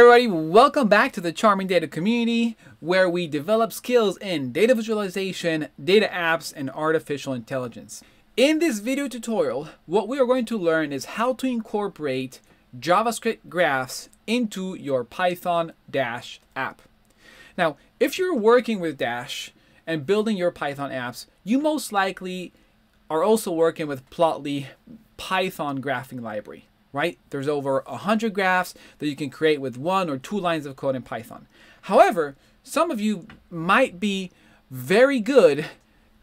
everybody, welcome back to the Charming Data community where we develop skills in data visualization, data apps, and artificial intelligence. In this video tutorial, what we are going to learn is how to incorporate JavaScript graphs into your Python Dash app. Now, if you're working with Dash and building your Python apps, you most likely are also working with Plotly Python graphing library right? There's over 100 graphs that you can create with one or two lines of code in Python. However, some of you might be very good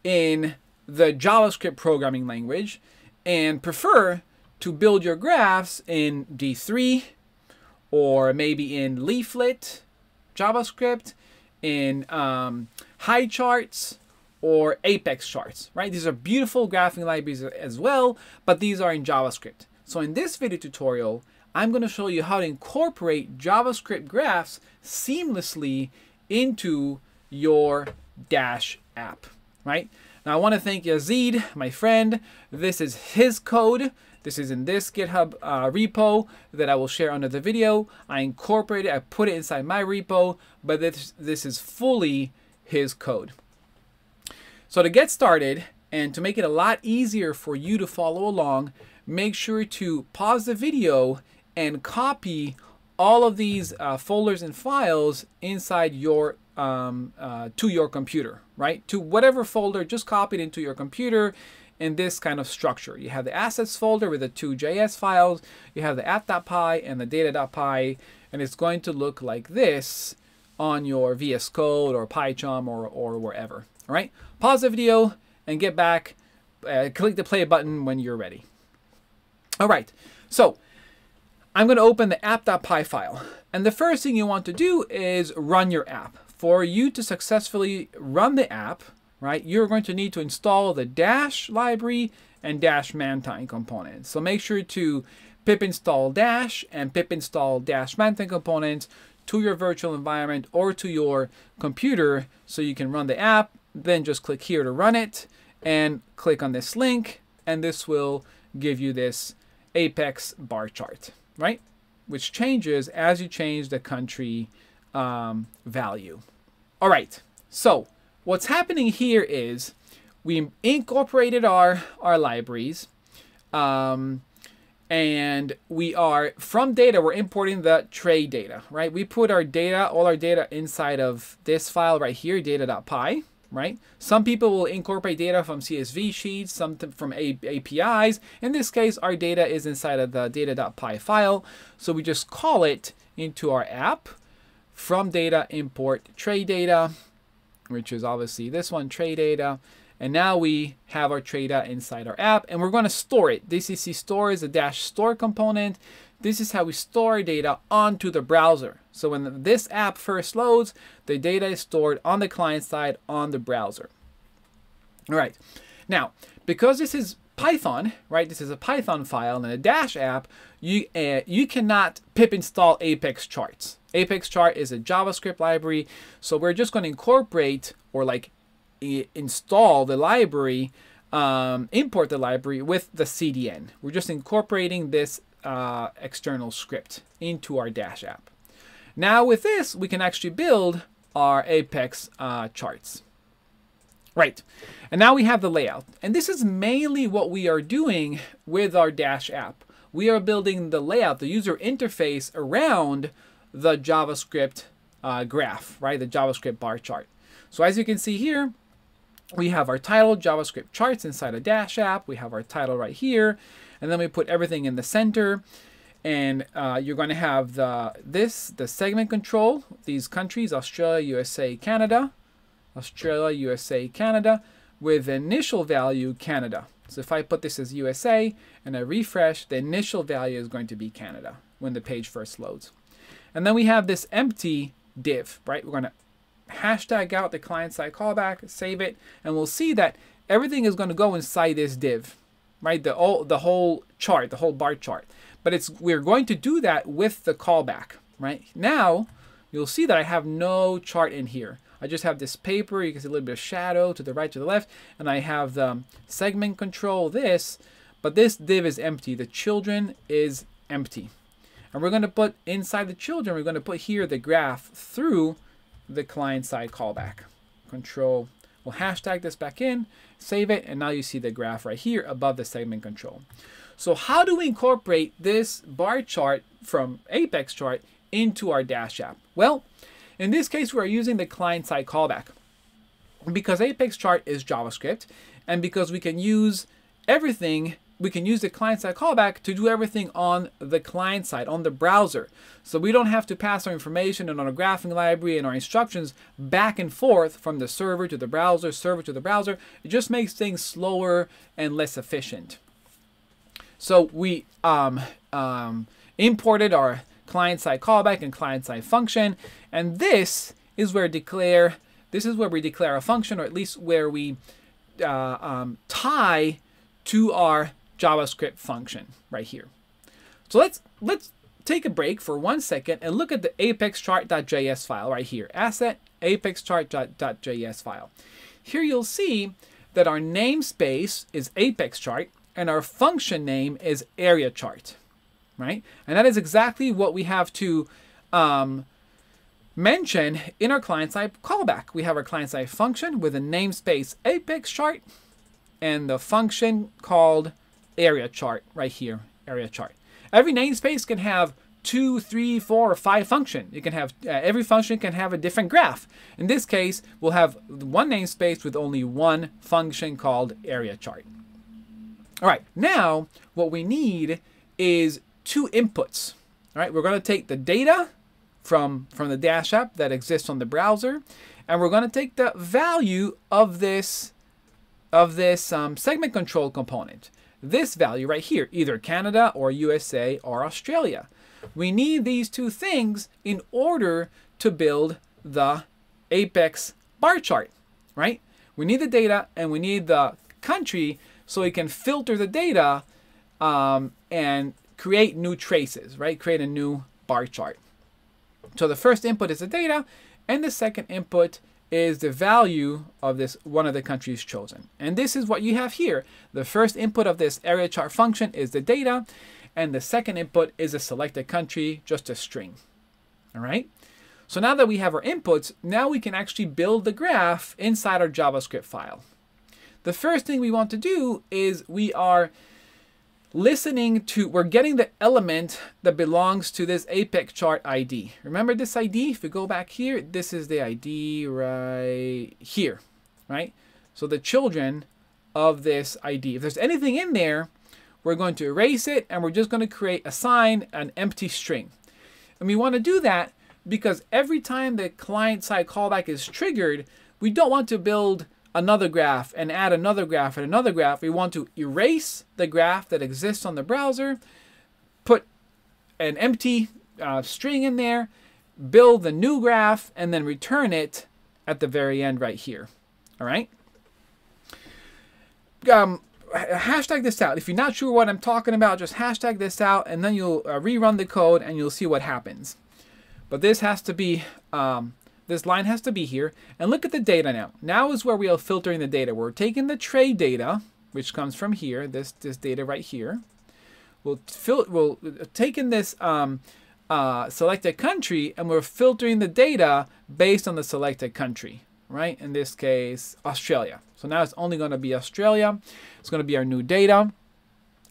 in the JavaScript programming language and prefer to build your graphs in D3 or maybe in Leaflet, JavaScript, in um, Highcharts, or Apex charts, right? These are beautiful graphing libraries as well, but these are in JavaScript. So in this video tutorial, I'm going to show you how to incorporate JavaScript graphs seamlessly into your Dash app, right? Now I want to thank Yazid, my friend. This is his code. This is in this GitHub uh, repo that I will share under the video. I incorporated, I put it inside my repo, but this, this is fully his code. So to get started and to make it a lot easier for you to follow along, make sure to pause the video and copy all of these uh, folders and files inside your um, uh, to your computer, right? To whatever folder, just copy it into your computer in this kind of structure. You have the assets folder with the two JS files, you have the app.py and the data.py, and it's going to look like this on your VS Code or PyCharm or, or wherever, all right? Pause the video and get back, uh, click the play button when you're ready. All right, so I'm going to open the app.py file. And the first thing you want to do is run your app. For you to successfully run the app, right, you're going to need to install the Dash library and Dash Mantine components. So make sure to pip install Dash and pip install Dash Mantine components to your virtual environment or to your computer so you can run the app. Then just click here to run it and click on this link and this will give you this apex bar chart, right? Which changes as you change the country um, value. All right, so what's happening here is we incorporated our, our libraries um, and we are, from data, we're importing the trade data, right? We put our data, all our data inside of this file right here, data.py, right? Some people will incorporate data from CSV sheets, some from A APIs. In this case, our data is inside of the data.py file. So we just call it into our app from data import trade data, which is obviously this one, trade data. And now we have our trade data inside our app and we're going to store it. DCC store is a dash store component. This is how we store data onto the browser. So when this app first loads, the data is stored on the client side on the browser. All right. Now, because this is Python, right? This is a Python file and a Dash app. You uh, you cannot pip install Apex charts. Apex chart is a JavaScript library, so we're just going to incorporate or like install the library, um, import the library with the CDN. We're just incorporating this uh, external script into our Dash app. Now with this, we can actually build our Apex uh, charts. Right, and now we have the layout. And this is mainly what we are doing with our Dash app. We are building the layout, the user interface around the JavaScript uh, graph, right? The JavaScript bar chart. So as you can see here, we have our title, JavaScript charts inside a Dash app. We have our title right here and then we put everything in the center and uh, you're going to have the this the segment control these countries Australia USA Canada Australia USA Canada with initial value Canada so if I put this as USA and I refresh the initial value is going to be Canada when the page first loads and then we have this empty div right we're going to hashtag out the client side callback save it and we'll see that everything is going to go inside this div right? The all the whole chart, the whole bar chart. But it's we're going to do that with the callback, right? Now you'll see that I have no chart in here. I just have this paper. You can see a little bit of shadow to the right, to the left, and I have the um, segment control this, but this div is empty. The children is empty. And we're going to put inside the children, we're going to put here the graph through the client-side callback. Control, we'll hashtag this back in, save it, and now you see the graph right here above the segment control. So how do we incorporate this bar chart from Apex chart into our Dash app? Well, in this case, we're using the client-side callback because Apex chart is JavaScript and because we can use everything we can use the client-side callback to do everything on the client side, on the browser. So we don't have to pass our information and our graphing library and our instructions back and forth from the server to the browser, server to the browser. It just makes things slower and less efficient. So we um, um, imported our client-side callback and client-side function, and this is where declare, this is where we declare a function, or at least where we uh, um, tie to our JavaScript function right here. So let's let's take a break for one second and look at the apexchart.js file right here. Asset apexchart.js file. Here you'll see that our namespace is apexchart and our function name is area chart, right? And that is exactly what we have to um, mention in our client-side callback. We have our client-side function with a namespace apexchart and the function called area chart right here, area chart. Every namespace can have two, three, four, or five function. You can have uh, every function can have a different graph. In this case, we'll have one namespace with only one function called area chart. All right, now what we need is two inputs. All right, we're going to take the data from from the Dash app that exists on the browser, and we're going to take the value of this of this um, segment control component. This value right here, either Canada or USA or Australia. We need these two things in order to build the Apex bar chart, right? We need the data and we need the country so we can filter the data um, and create new traces, right? Create a new bar chart. So the first input is the data and the second input is the value of this one of the countries chosen. And this is what you have here. The first input of this area chart function is the data, and the second input is a selected country, just a string. All right. So now that we have our inputs, now we can actually build the graph inside our JavaScript file. The first thing we want to do is we are listening to, we're getting the element that belongs to this Apex chart ID. Remember this ID? If we go back here, this is the ID right here, right? So the children of this ID. If there's anything in there, we're going to erase it and we're just going to create, assign an empty string. And we want to do that because every time the client-side callback is triggered, we don't want to build another graph and add another graph and another graph. We want to erase the graph that exists on the browser, put an empty uh, string in there, build the new graph, and then return it at the very end right here. All right? Um, hashtag this out. If you're not sure what I'm talking about, just hashtag this out, and then you'll uh, rerun the code, and you'll see what happens. But this has to be um, this line has to be here. And look at the data now. Now is where we are filtering the data. We're taking the trade data, which comes from here, this, this data right here. We'll, fil we'll take in this um, uh, selected country and we're filtering the data based on the selected country, right? In this case, Australia. So now it's only going to be Australia. It's going to be our new data.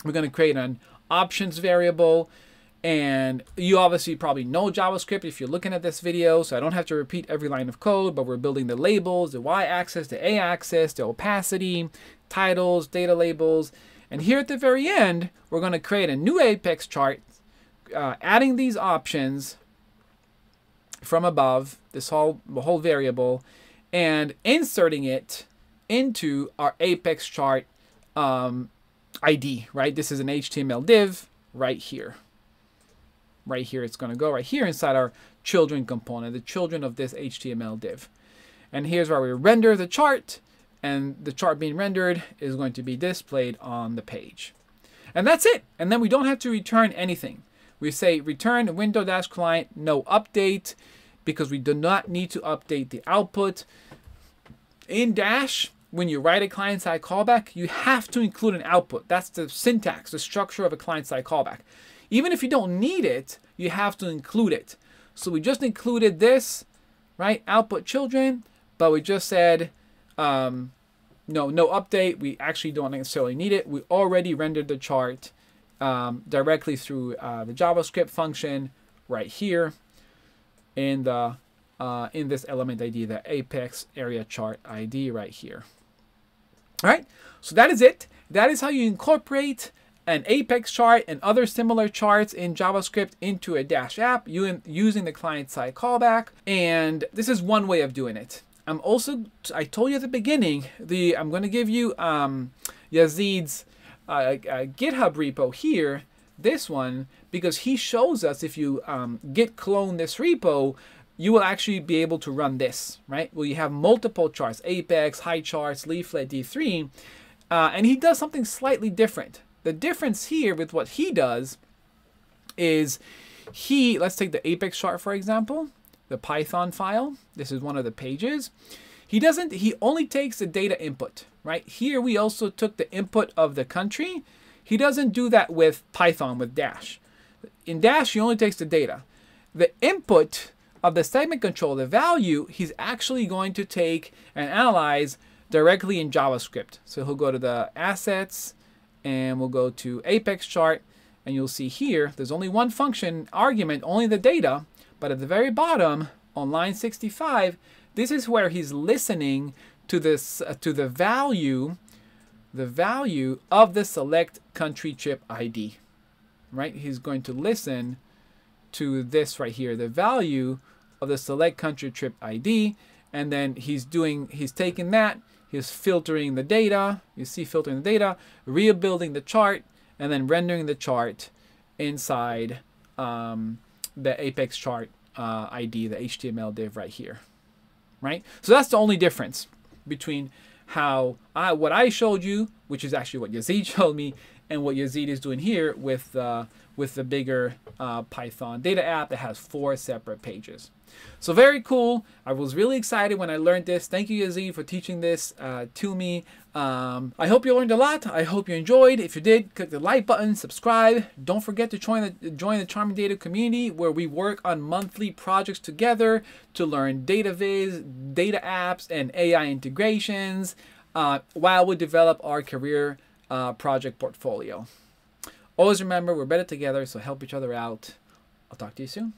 We're going to create an options variable. And you obviously probably know JavaScript if you're looking at this video, so I don't have to repeat every line of code, but we're building the labels, the y-axis, the x-axis, the opacity, titles, data labels. And here at the very end, we're going to create a new Apex chart, uh, adding these options from above, this whole, whole variable, and inserting it into our Apex chart um, ID, right? This is an HTML div right here right here. It's going to go right here inside our children component, the children of this HTML div. And here's where we render the chart, and the chart being rendered is going to be displayed on the page. And that's it. And then we don't have to return anything. We say return window dash client, no update, because we do not need to update the output. In Dash, when you write a client-side callback, you have to include an output. That's the syntax, the structure of a client-side callback. Even if you don't need it, you have to include it. So we just included this, right? Output children, but we just said, um, no, no update. We actually don't necessarily need it. We already rendered the chart um, directly through uh, the JavaScript function right here in the uh, in this element ID, the apex area chart ID right here. All right, so that is it. That is how you incorporate an apex chart and other similar charts in JavaScript into a Dash app using the client-side callback. And this is one way of doing it. I'm also, I told you at the beginning, the I'm going to give you um, Yazid's uh, uh, GitHub repo here, this one, because he shows us if you um, git clone this repo, you will actually be able to run this, right? Well, you have multiple charts, Apex, Highcharts, Leaflet, D3, uh, and he does something slightly different. The difference here with what he does is he, let's take the Apex chart for example, the Python file. This is one of the pages. He doesn't, he only takes the data input, right? Here we also took the input of the country. He doesn't do that with Python, with Dash. In Dash, he only takes the data. The input of the segment control, the value, he's actually going to take and analyze directly in JavaScript. So he'll go to the assets and we'll go to Apex chart and you'll see here, there's only one function argument, only the data, but at the very bottom on line 65, this is where he's listening to this uh, to the value the value of the select country chip ID. Right? He's going to listen to this right here, the value of the select country chip ID, and then he's doing he's taking that, he's filtering the data, you see filtering the data, rebuilding the chart, and then rendering the chart inside um, the Apex chart uh, ID, the HTML div right here, right? So that's the only difference between how I, what I showed you, which is actually what Yazid showed me, and what Yazid is doing here with uh, with the bigger uh, Python data app that has four separate pages. So very cool. I was really excited when I learned this. Thank you, Yazid, for teaching this uh, to me. Um, I hope you learned a lot. I hope you enjoyed. If you did, click the like button, subscribe. Don't forget to join the join the Charming Data community where we work on monthly projects together to learn data viz, data apps, and AI integrations uh, while we develop our career uh, project portfolio. Always remember, we're better together, so help each other out. I'll talk to you soon.